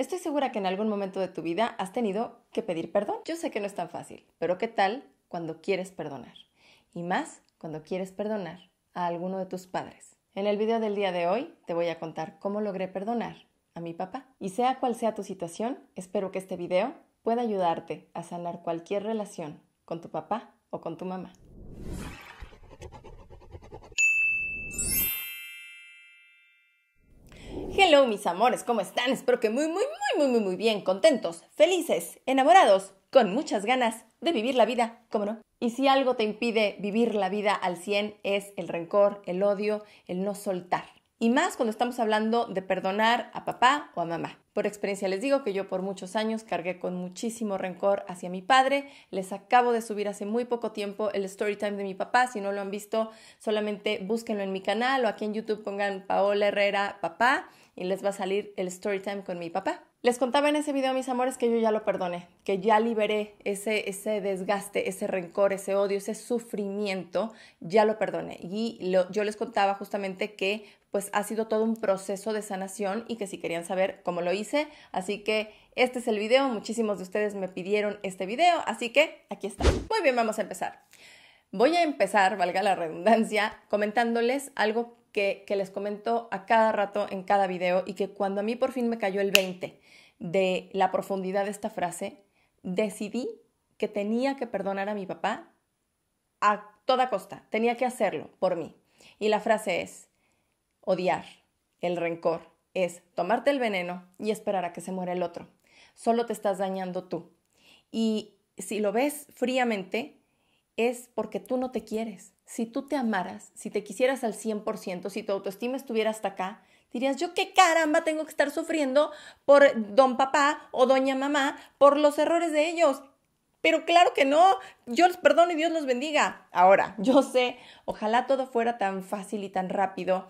Estoy segura que en algún momento de tu vida has tenido que pedir perdón. Yo sé que no es tan fácil, pero ¿qué tal cuando quieres perdonar? Y más cuando quieres perdonar a alguno de tus padres. En el video del día de hoy te voy a contar cómo logré perdonar a mi papá. Y sea cual sea tu situación, espero que este video pueda ayudarte a sanar cualquier relación con tu papá o con tu mamá. Hello mis amores, ¿cómo están? Espero que muy, muy, muy, muy, muy, muy bien, contentos, felices, enamorados, con muchas ganas de vivir la vida, ¿cómo no? Y si algo te impide vivir la vida al 100 es el rencor, el odio, el no soltar. Y más cuando estamos hablando de perdonar a papá o a mamá. Por experiencia les digo que yo por muchos años cargué con muchísimo rencor hacia mi padre. Les acabo de subir hace muy poco tiempo el story time de mi papá. Si no lo han visto, solamente búsquenlo en mi canal o aquí en YouTube pongan Paola Herrera papá y les va a salir el story time con mi papá. Les contaba en ese video, mis amores, que yo ya lo perdoné, que ya liberé ese, ese desgaste, ese rencor, ese odio, ese sufrimiento, ya lo perdoné. Y yo les contaba justamente que pues ha sido todo un proceso de sanación y que si querían saber cómo lo hice, así que este es el video, muchísimos de ustedes me pidieron este video, así que aquí está. Muy bien, vamos a empezar. Voy a empezar, valga la redundancia, comentándoles algo que, les comento a cada rato en cada video y que cuando a mí por fin me cayó el 20 de la profundidad de esta frase, decidí que tenía que perdonar a mi papá a toda costa, tenía que hacerlo por mí. Y la frase es, odiar, el rencor, es tomarte el veneno y esperar a que se muera el otro. Solo te estás dañando tú. Y si lo ves fríamente, es porque tú no te quieres. Si tú te amaras, si te quisieras al 100%, si tu autoestima estuviera hasta acá, Dirías, yo qué caramba tengo que estar sufriendo por don papá o doña mamá por los errores de ellos. Pero claro que no, yo los perdono y Dios los bendiga. Ahora, yo sé, ojalá todo fuera tan fácil y tan rápido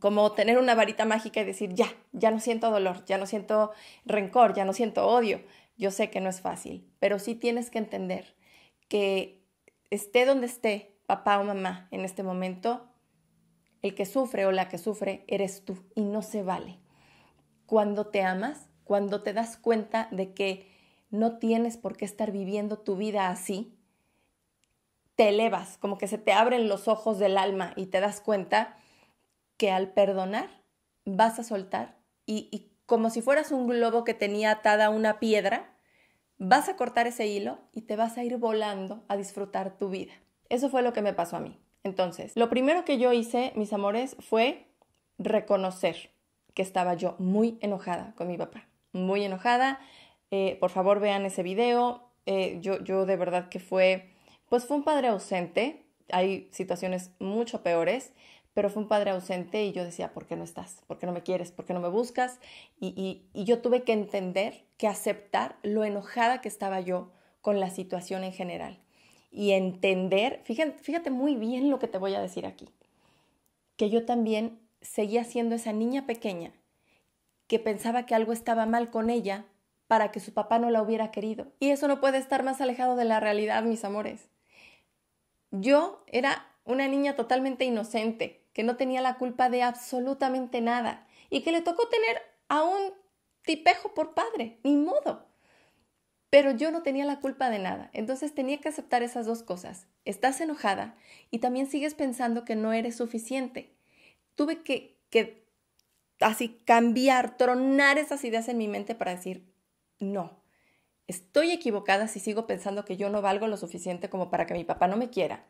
como tener una varita mágica y decir, ya, ya no siento dolor, ya no siento rencor, ya no siento odio. Yo sé que no es fácil, pero sí tienes que entender que esté donde esté papá o mamá en este momento, el que sufre o la que sufre eres tú y no se vale. Cuando te amas, cuando te das cuenta de que no tienes por qué estar viviendo tu vida así, te elevas, como que se te abren los ojos del alma y te das cuenta que al perdonar vas a soltar y, como si fueras un globo que tenía atada una piedra, vas a cortar ese hilo y te vas a ir volando a disfrutar tu vida. Eso fue lo que me pasó a mí. Entonces, lo primero que yo hice, mis amores, fue reconocer que estaba yo muy enojada con mi papá, muy enojada. Eh, por favor, vean ese video. Eh, yo, yo de verdad que fue, pues fue un padre ausente. Hay situaciones mucho peores, pero fue un padre ausente y yo decía, ¿por qué no estás? ¿Por qué no me quieres? ¿Por qué no me buscas? Y, y yo tuve que entender, que aceptar lo enojada que estaba yo con la situación en general y entender, fíjate, muy bien lo que te voy a decir aquí, que yo también seguía siendo esa niña pequeña que pensaba que algo estaba mal con ella para que su papá no la hubiera querido. Y eso no puede estar más alejado de la realidad, mis amores. Yo era una niña totalmente inocente, que no tenía la culpa de absolutamente nada y que le tocó tener a un tipejo por padre, ni modo. Pero yo no tenía la culpa de nada, entonces tenía que aceptar esas dos cosas. Estás enojada y también sigues pensando que no eres suficiente. Tuve que, que así cambiar, tronar esas ideas en mi mente para decir, no, estoy equivocada si sigo pensando que yo no valgo lo suficiente como para que mi papá no me quiera.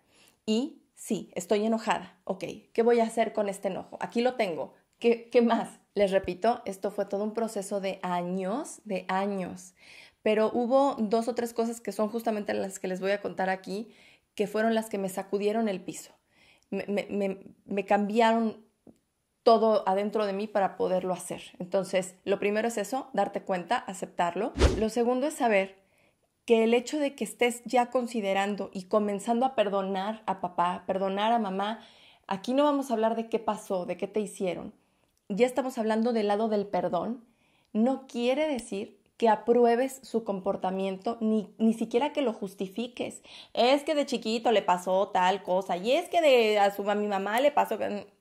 Y sí, estoy enojada. Ok, ¿qué voy a hacer con este enojo? Aquí lo tengo. ¿Qué, qué más? Les repito, esto fue todo un proceso de años, de años pero hubo dos o tres cosas que son justamente las que les voy a contar aquí, que fueron las que me sacudieron el piso, me, cambiaron todo adentro de mí para poderlo hacer. Entonces, lo primero es eso, darte cuenta, aceptarlo. Lo segundo es saber que el hecho de que estés ya considerando y comenzando a perdonar a papá, perdonar a mamá, aquí no vamos a hablar de qué pasó, de qué te hicieron. Ya estamos hablando del lado del perdón. No quiere decir que apruebes su comportamiento, ni, ni siquiera que lo justifiques. Es que de chiquito le pasó tal cosa y es que de a, su, a mi mamá le pasó...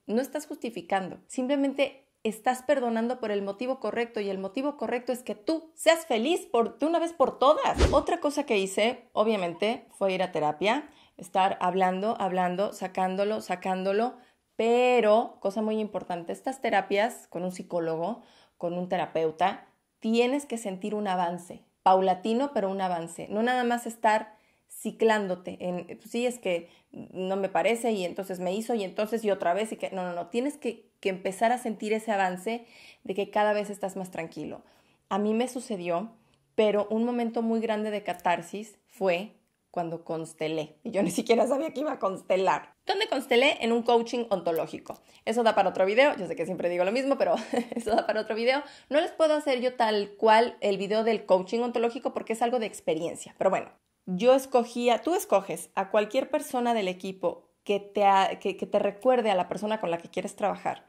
No estás justificando, simplemente estás perdonando por el motivo correcto y el motivo correcto es que tú seas feliz por, de una vez por todas. Otra cosa que hice, obviamente, fue ir a terapia, estar hablando, hablando, sacándolo, sacándolo, pero, cosa muy importante, estas terapias con un psicólogo, con un terapeuta, tienes que sentir un avance, paulatino, pero un avance, no nada más estar ciclándote en, pues sí, es que no me parece y entonces me hizo y entonces y otra vez y que no, no, no, tienes que, que empezar a sentir ese avance de que cada vez estás más tranquilo. A mí me sucedió, pero un momento muy grande de catarsis fue cuando constelé. Y yo ni siquiera sabía que iba a constelar. ¿Dónde constelé? En un coaching ontológico. Eso da para otro video. Yo sé que siempre digo lo mismo, pero eso da para otro video. No les puedo hacer yo tal cual el video del coaching ontológico porque es algo de experiencia. Pero bueno, yo escogía, tú escoges a cualquier persona del equipo que te, que, que te recuerde a la persona con la que quieres trabajar.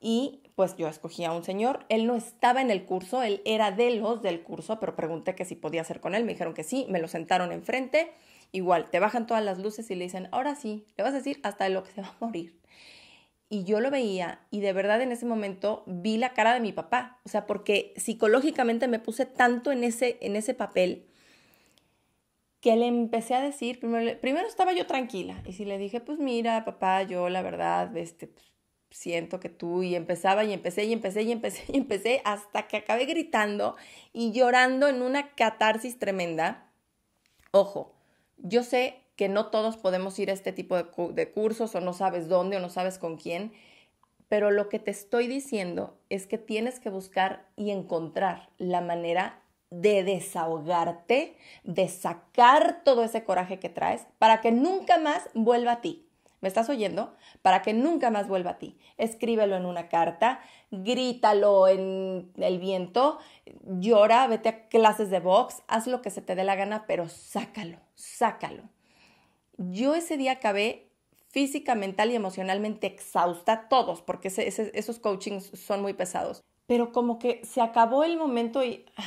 Y pues yo escogí a un señor, él no estaba en el curso, él era de los del curso, pero pregunté que si podía hacer con él, me dijeron que sí, me lo sentaron enfrente, igual, te bajan todas las luces y le dicen, ahora sí, le vas a decir hasta lo que se va a morir. Y yo lo veía y de verdad en ese momento vi la cara de mi papá, o sea, porque psicológicamente me puse tanto en ese, en ese papel que le empecé a decir, primero, primero estaba yo tranquila y si le dije, pues mira, papá, yo la verdad, este, pues, siento que tú y empezaba y empecé y empecé y empecé y empecé hasta que acabé gritando y llorando en una catarsis tremenda. Ojo, yo sé que no todos podemos ir a este tipo de, de, cursos o no sabes dónde o no sabes con quién, pero lo que te estoy diciendo es que tienes que buscar y encontrar la manera de desahogarte, de sacar todo ese coraje que traes para que nunca más vuelva a ti. ¿Me estás oyendo? Para que nunca más vuelva a ti. Escríbelo en una carta, grítalo en el viento, llora, vete a clases de box, haz lo que se te dé la gana, pero sácalo, sácalo. Yo ese día acabé física, mental y emocionalmente exhausta, todos, porque esos coachings son muy pesados. Pero como que se acabó el momento y ah,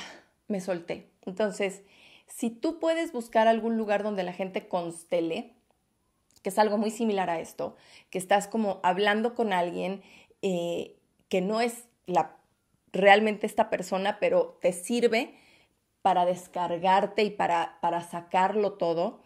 me solté. Entonces, si tú puedes buscar algún lugar donde la gente constele, que es algo muy similar a esto, que estás como hablando con alguien eh, que no es la, realmente esta persona, pero te sirve para descargarte y para, para sacarlo todo,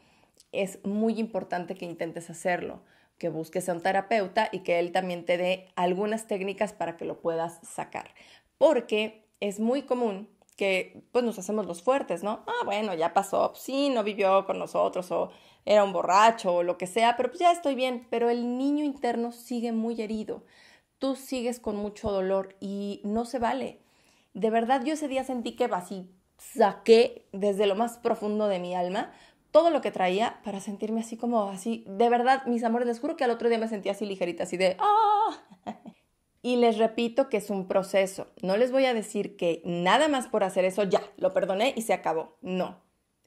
es muy importante que intentes hacerlo, que busques a un terapeuta y que él también te dé algunas técnicas para que lo puedas sacar. Porque es muy común que pues nos hacemos los fuertes, ¿no? Ah, bueno, ya pasó, sí, no vivió con nosotros o era un borracho o lo que sea, pero pues ya estoy bien, pero el niño interno sigue muy herido, tú sigues con mucho dolor y no se vale. De verdad yo ese día sentí que así saqué desde lo más profundo de mi alma todo lo que traía para sentirme así como así, de verdad, mis amores, les juro que al otro día me sentí así ligerita, así de ¡ah! Y les repito que es un proceso. No les voy a decir que nada más por hacer eso ya, lo perdoné y se acabó. No,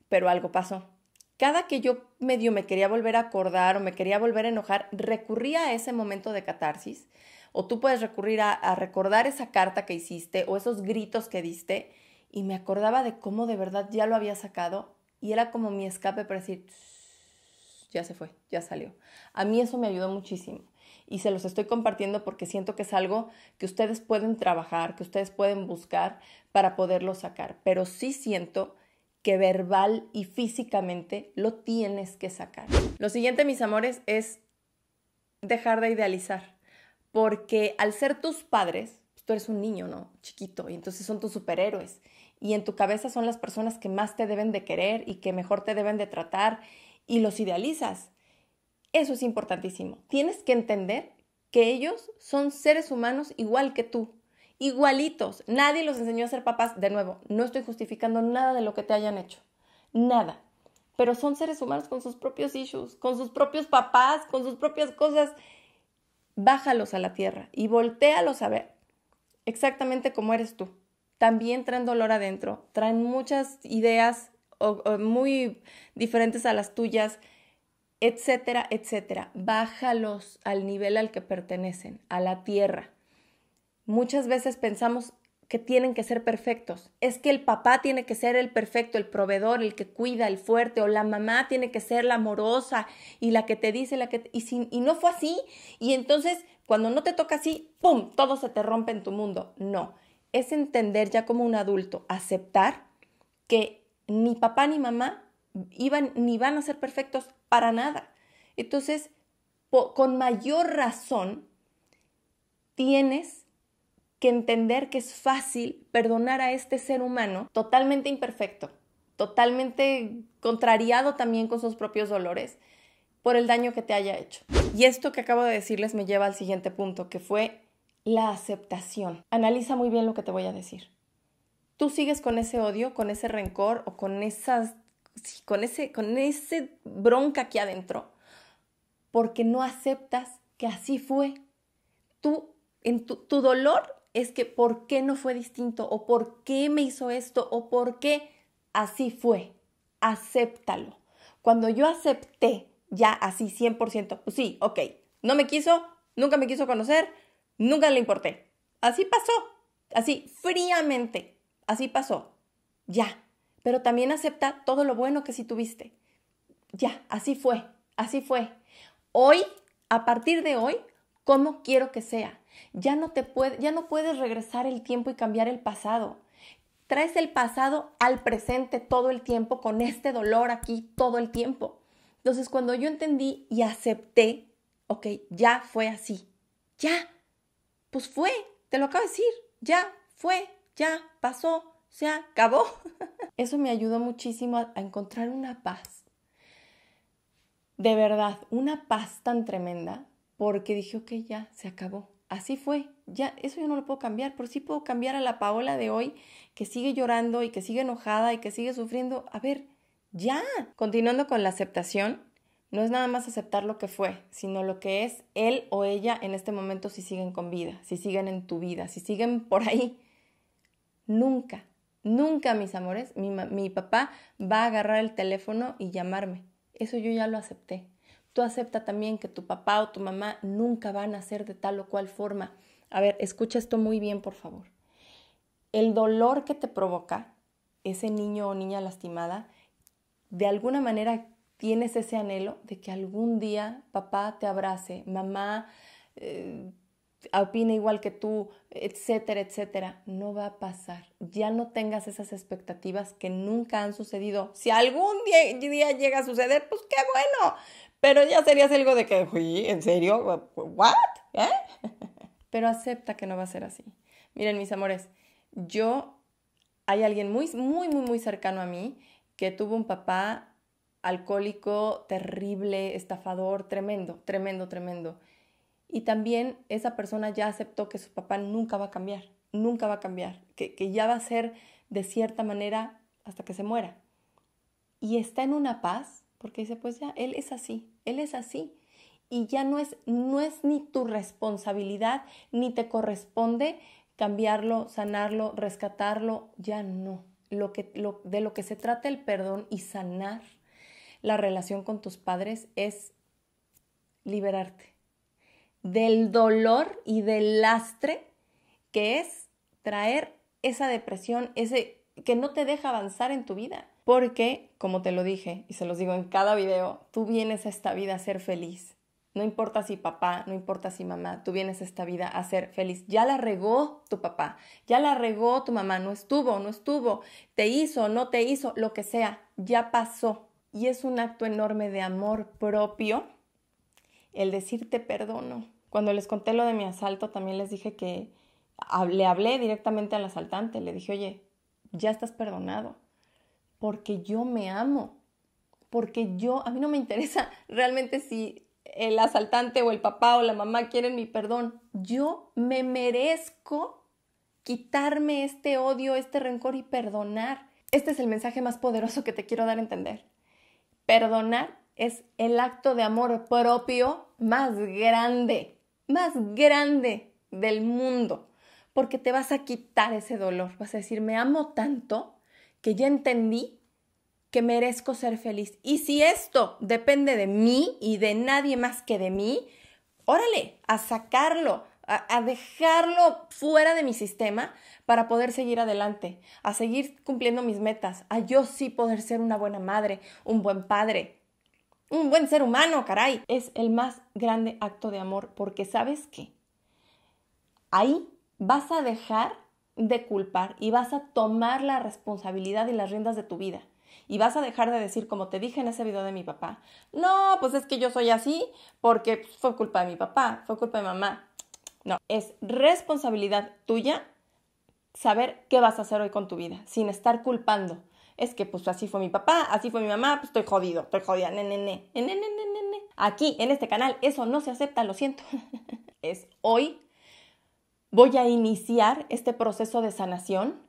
pero algo pasó cada que yo medio me quería volver a acordar o me quería volver a enojar, recurría a ese momento de catarsis. O tú puedes recurrir a, recordar esa carta que hiciste o esos gritos que diste y me acordaba de cómo de verdad ya lo había sacado y era como mi escape para decir, ya se fue, ya salió. A mí eso me ayudó muchísimo y se los estoy compartiendo porque siento que es algo que ustedes pueden trabajar, que ustedes pueden buscar para poderlo sacar, pero sí siento que verbal y físicamente lo tienes que sacar. Lo siguiente, mis amores, es dejar de idealizar, porque al ser tus padres, pues, tú eres un niño, ¿no? Chiquito, y entonces son tus superhéroes, y en tu cabeza son las personas que más te deben de querer y que mejor te deben de tratar, y los idealizas. Eso es importantísimo. Tienes que entender que ellos son seres humanos igual que tú, igualitos. Nadie los enseñó a ser papás. De nuevo, no estoy justificando nada de lo que te hayan hecho. Nada. Pero son seres humanos con sus propios issues, con sus propios papás, con sus propias cosas. Bájalos a la tierra y voltealos a ver. Exactamente como eres tú. También traen dolor adentro, traen muchas ideas muy diferentes a las tuyas, etcétera, etcétera. Bájalos al nivel al que pertenecen, a la tierra Muchas veces pensamos que tienen que ser perfectos. Es que el papá tiene que ser el perfecto, el proveedor, el que cuida, el fuerte, o la mamá tiene que ser la amorosa y la que te dice, la que... y, y no fue así. Y entonces, cuando no te toca así, ¡pum!, todo se te rompe en tu mundo. No, es entender ya como un adulto, aceptar que ni papá ni mamá iban ni van a ser perfectos para nada. Entonces, con mayor razón, tienes que entender que es fácil perdonar a este ser humano totalmente imperfecto, totalmente contrariado también con sus propios dolores por el daño que te haya hecho. Y esto que acabo de decirles me lleva al siguiente punto, que fue la aceptación. Analiza muy bien lo que te voy a decir. Tú sigues con ese odio, con ese rencor o con esas con ese con ese bronca aquí adentro porque no aceptas que así fue. Tú en tu, tu dolor es que por qué no fue distinto o por qué me hizo esto o por qué así fue. Acéptalo. Cuando yo acepté ya así 100%, pues sí, ok, no me quiso, nunca me quiso conocer, nunca le importé. Así pasó, así fríamente, así pasó. Ya, pero también acepta todo lo bueno que sí tuviste. Ya, así fue, así fue. Hoy, a partir de hoy, ¿cómo quiero que sea? Ya no te puede, ya no puedes regresar el tiempo y cambiar el pasado. Traes el pasado al presente todo el tiempo con este dolor aquí todo el tiempo. Entonces, cuando yo entendí y acepté, ok, ya fue así. Ya, pues fue, te lo acabo de decir, ya fue, ya pasó, se acabó. Eso me ayudó muchísimo a, encontrar una paz. De verdad, una paz tan tremenda, porque dije, ok, ya, se acabó. Así fue, ya, eso yo no lo puedo cambiar, pero sí puedo cambiar a la Paola de hoy, que sigue llorando y que sigue enojada y que sigue sufriendo. A ver, ya. Continuando con la aceptación, no es nada más aceptar lo que fue, sino lo que es él o ella en este momento si siguen con vida, si siguen en tu vida, si siguen por ahí. Nunca, nunca, mis amores, mi, mi papá va a agarrar el teléfono y llamarme. Eso yo ya lo acepté. Tú acepta también que tu papá o tu mamá nunca van a ser de tal o cual forma. A ver, escucha esto muy bien, por favor. El dolor que te provoca ese niño o niña lastimada, de alguna manera tienes ese anhelo de que algún día papá te abrace, mamá eh, opine igual que tú, etcétera, etcétera, no va a pasar. Ya no tengas esas expectativas que nunca han sucedido. Si algún día, día llega a suceder, pues qué bueno. Pero ya serías algo de que, uy, ¿en serio? ¿What? ¿Eh? Pero acepta que no va a ser así. Miren, mis amores, yo, hay alguien muy, muy, muy, muy cercano a mí que tuvo un papá alcohólico terrible, estafador, tremendo, tremendo, tremendo. Y también esa persona ya aceptó que su papá nunca va a cambiar, nunca va a cambiar, que, que ya va a ser de cierta manera hasta que se muera. Y está en una paz, porque dice, pues ya, él es así, él es así. Y ya no es, no es ni tu responsabilidad, ni te corresponde cambiarlo, sanarlo, rescatarlo, ya no. Lo que, lo, de lo que se trata el perdón y sanar la relación con tus padres es liberarte del dolor y del lastre que es traer esa depresión, ese que no te deja avanzar en tu vida. Porque, como te lo dije y se los digo en cada video, tú vienes a esta vida a ser feliz. No importa si papá, no importa si mamá, tú vienes a esta vida a ser feliz. Ya la regó tu papá, ya la regó tu mamá, no estuvo, no estuvo, te hizo, no te hizo, lo que sea, ya pasó y es un acto enorme de amor propio el decirte perdono. Cuando les conté lo de mi asalto, también les dije que le hablé directamente al asaltante, le dije, oye, ya estás perdonado, porque yo me amo, porque yo, a mí no me interesa realmente si el asaltante o el papá o la mamá quieren mi perdón, yo me merezco quitarme este odio, este rencor y perdonar. Este es el mensaje más poderoso que te quiero dar a entender. Perdonar es el acto de amor propio más grande, más grande del mundo, porque te vas a quitar ese dolor. Vas a decir, me amo tanto que ya entendí que merezco ser feliz. Y si esto depende de mí y de nadie más que de mí, órale, a sacarlo, a, dejarlo fuera de mi sistema para poder seguir adelante, a seguir cumpliendo mis metas, a yo sí poder ser una buena madre, un buen padre, un buen ser humano, caray. Es el más grande acto de amor porque sabes qué, ahí vas a dejar de culpar y vas a tomar la responsabilidad y las riendas de tu vida. Y vas a dejar de decir, como te dije en ese video de mi papá, no, pues es que yo soy así porque fue culpa de mi papá, fue culpa de mamá. No, es responsabilidad tuya saber qué vas a hacer hoy con tu vida, sin estar culpando. Es que pues así fue mi papá, así fue mi mamá, pues estoy jodido, estoy jodida, ne, ne, ne, ne, Aquí, en este canal, eso no se acepta, lo siento. es hoy voy a iniciar este proceso de sanación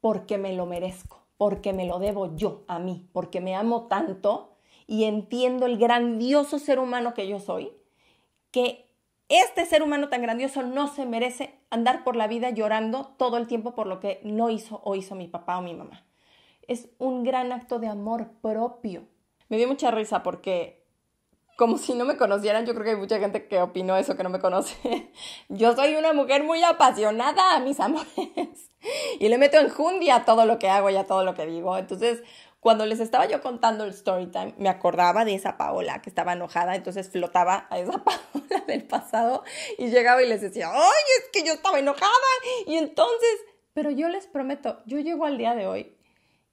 porque me lo merezco, porque me lo debo yo a mí, porque me amo tanto y entiendo el grandioso ser humano que yo soy, que este ser humano tan grandioso no se merece andar por la vida llorando todo el tiempo por lo que no hizo o hizo mi papá o mi mamá. Es un gran acto de amor propio. Me dio mucha risa porque como si no me conocieran, yo creo que hay mucha gente que opinó eso, que no me conoce. Yo soy una mujer muy apasionada, mis amores. Y le meto enjundia a todo lo que hago y a todo lo que digo. Entonces, cuando les estaba yo contando el story time, me acordaba de esa Paola que estaba enojada, entonces flotaba a esa Paola del pasado y llegaba y les decía, ¡ay, es que yo estaba enojada! Y entonces, pero yo les prometo, yo llego al día de hoy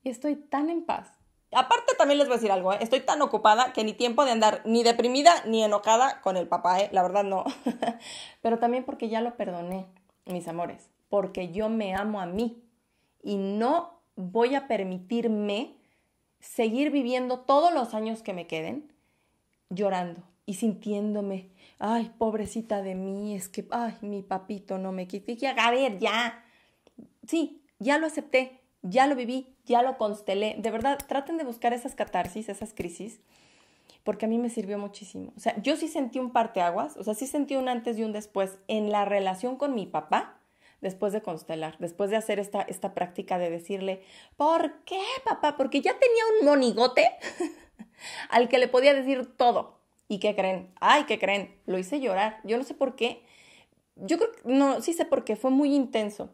y estoy tan en paz. Aparte también les voy a decir algo, ¿eh? estoy tan ocupada que ni tiempo de andar ni deprimida ni enojada con el papá, ¿eh? la verdad no. pero también porque ya lo perdoné, mis amores, porque yo me amo a mí y no voy a permitirme seguir viviendo todos los años que me queden llorando y sintiéndome, ay, pobrecita de mí, es que, ay, mi papito no me quiere. A ver, ya. Sí, ya lo acepté, ya lo viví, ya lo constelé. De verdad, traten de buscar esas catarsis, esas crisis, porque a mí me sirvió muchísimo. O sea, yo sí sentí un parteaguas, o sea, sí sentí un antes y un después en la relación con mi papá después de constelar, después de hacer esta, esta práctica de decirle, ¿por qué, papá? Porque ya tenía un monigote al que le podía decir todo. ¿Y qué creen? Ay, ¿qué creen? Lo hice llorar. Yo no sé por qué. Yo creo no, sí sé por qué, fue muy intenso.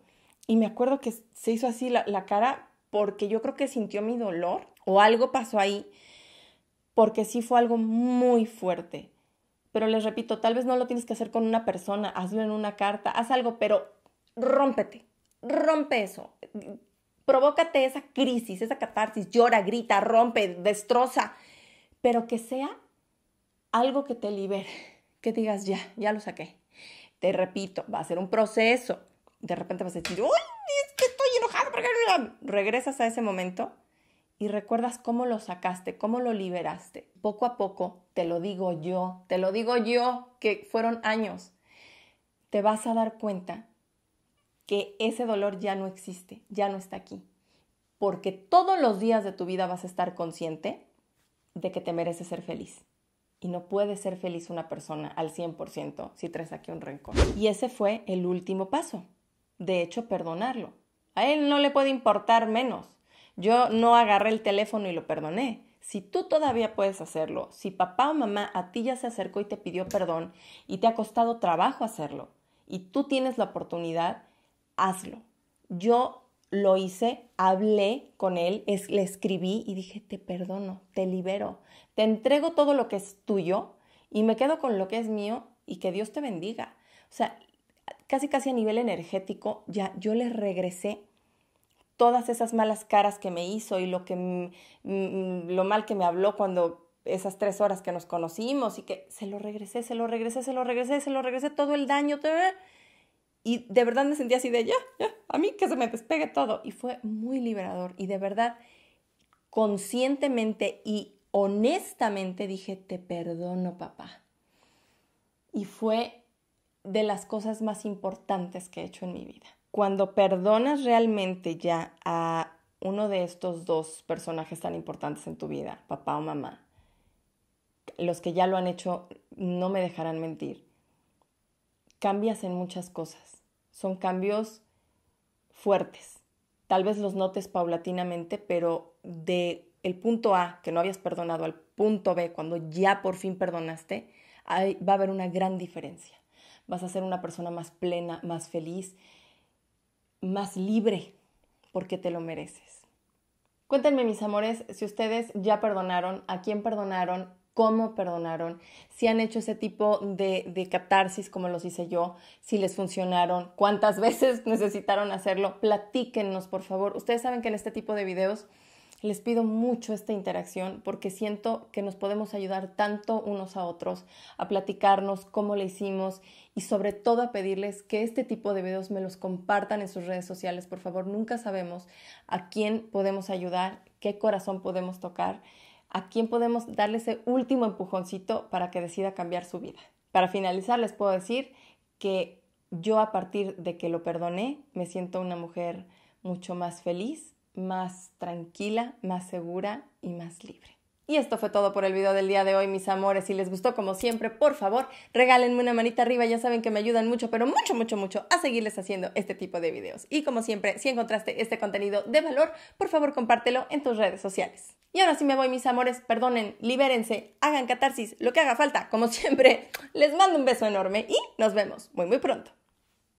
Y me acuerdo que se hizo así la, cara porque yo creo que sintió mi dolor o algo pasó ahí, porque sí fue algo muy fuerte. Pero les repito, tal vez no lo tienes que hacer con una persona, hazlo en una carta, haz algo, pero rómpete, rompe eso. Provócate esa crisis, esa catarsis, llora, grita, rompe, destroza, pero que sea algo que te libere, que digas, ya, ya lo saqué. Te repito, va a ser un proceso. De repente vas a decir, ¡Uy, es que estoy enojado! Regresas a ese momento y recuerdas cómo lo sacaste, cómo lo liberaste. Poco a poco, te lo digo yo, te lo digo yo, que fueron años, te vas a dar cuenta que ese dolor ya no existe, ya no está aquí. Porque todos los días de tu vida vas a estar consciente de que te mereces ser feliz. Y no puede ser feliz una persona al 100% si traes aquí un rencor. Y ese fue el último paso. De hecho, perdonarlo. A él no le puede importar menos. Yo no agarré el teléfono y lo perdoné. Si tú todavía puedes hacerlo, si papá o mamá a ti ya se acercó y te pidió perdón y te ha costado trabajo hacerlo, y tú tienes la oportunidad, hazlo. Yo lo hice, hablé con él, le escribí y dije, te perdono, te libero, te entrego todo lo que es tuyo y me quedo con lo que es mío y que Dios te bendiga. O sea, casi casi a nivel energético, ya yo le regresé todas esas malas caras que me hizo y lo, que, lo mal que me habló cuando esas tres horas que nos conocimos y que se lo regresé, se lo regresé, se lo regresé, se lo regresé, todo el daño. Y de verdad me sentí así de ya, ya, a mí que se me despegue todo. Y fue muy liberador. Y de verdad, conscientemente y honestamente dije, te perdono, papá. Y fue de las cosas más importantes que he hecho en mi vida. Cuando perdonas realmente ya a uno de estos dos personajes tan importantes en tu vida, papá o mamá, los que ya lo han hecho no me dejarán mentir, cambias en muchas cosas son cambios fuertes. Tal vez los notes paulatinamente, pero de el punto A que no habías perdonado al punto B cuando ya por fin perdonaste, va a haber una gran diferencia. Vas a ser una persona más plena, más feliz, más libre, porque te lo mereces. Cuéntenme, mis amores, si ustedes ya perdonaron, a quién perdonaron, cómo perdonaron, si han hecho ese tipo de, de catarsis como los hice yo, si les funcionaron, cuántas veces necesitaron hacerlo. Platíquennos, por favor. Ustedes saben que en este tipo de videos les pido mucho esta interacción porque siento que nos podemos ayudar tanto unos a otros a platicarnos cómo le hicimos y sobre todo a pedirles que este tipo de videos me los compartan en sus redes sociales. Por favor, nunca sabemos a quién podemos ayudar, qué corazón podemos tocar, a quién podemos darle ese último empujoncito para que decida cambiar su vida. Para finalizar, les puedo decir que yo a partir de que lo perdoné me siento una mujer mucho más feliz, más tranquila, más segura y más libre. Y esto fue todo por el video del día de hoy, mis amores. Si les gustó, como siempre, por favor, regálenme una manita arriba. Ya saben que me ayudan mucho, pero mucho, mucho, mucho a seguirles haciendo este tipo de videos. Y como siempre, si encontraste este contenido de valor, por favor, compártelo en tus redes sociales. Y ahora sí me voy, mis amores. Perdonen, libérense, hagan catarsis, lo que haga falta. Como siempre, les mando un beso enorme y nos vemos muy, muy pronto.